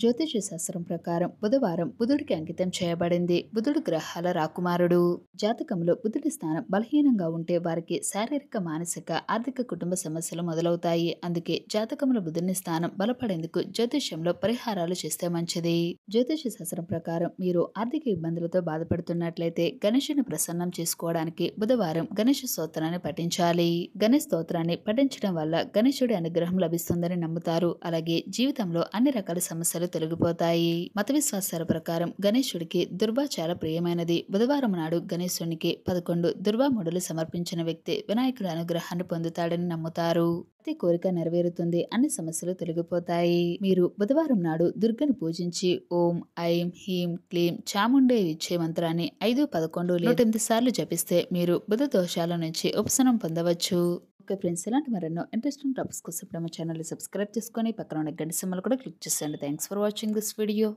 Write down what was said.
జ్యోతిష శాస్త్రం ప్రకారం బుధవారం బుధుడికి అంకితం చేయబడింది. బుధుడు గ్రహాల రాకుమారుడు. జాతకంలో బుధుడి స్థానం బలహీనంగా ఉంటే వారికి శారీరక మానసిక ఆర్థిక కుటుంబ సమస్యలు మొదలవుతాయి. అందుకే జాతకంలో బుధుని స్థానం బలపడేందుకు జ్యోతిష్యంలో పరిహారాలు చేస్తే మంచిది. జ్యోతిష శాస్త్రం ప్రకారం మీరు ఆర్థిక ఇబ్బందులతో బాధపడుతున్నట్లయితే గణేషుని ప్రసన్నం చేసుకోవడానికి బుధవారం గణేష స్తోత్రాన్ని పఠించాలి. గణేష్ స్తోత్రాన్ని పఠించడం వల్ల గణేశుడి అనుగ్రహం లభిస్తుందని నమ్ముతారు. అలాగే జీవితంలో అన్ని రకాల సమస్యలు తొలగిపోతాయి. మత విశ్వాసాల ప్రకారం గణేశుడికి దుర్వా చాలా ప్రియమైనది. బుధవారం నాడు గణేశునికి పదకొండు దుర్వాముడులు సమర్పించిన వ్యక్తి వినాయకుడి అనుగ్రహాన్ని పొందుతాడని నమ్ముతారు. ప్రతి కోరిక నెరవేరుతుంది. అన్ని సమస్యలు తొలగిపోతాయి. మీరు బుధవారం నాడు దుర్గను పూజించి ఓం ఐం హీం క్లీం చాముండే ఇచ్చే మంత్రాన్ని ఐదు పదకొండు నూట ఎనిమిది సార్లు జపిస్తే మీరు బుధ దోషాల నుంచి ఉపశనం పొందవచ్చు. ఓకే ఫ్రెండ్స్ ఇలాంటి మరెన్నో ఇంట్రెస్టింగ్ టాపిక్స్ కోసం ఇప్పుడు మా ఛానల్ సబ్స్క్రైబ్ చేసుకొని పక్కన ఉన్న గంట సింబల్ కూడా క్లిక్ చేసేయండి. Thanks for watching this video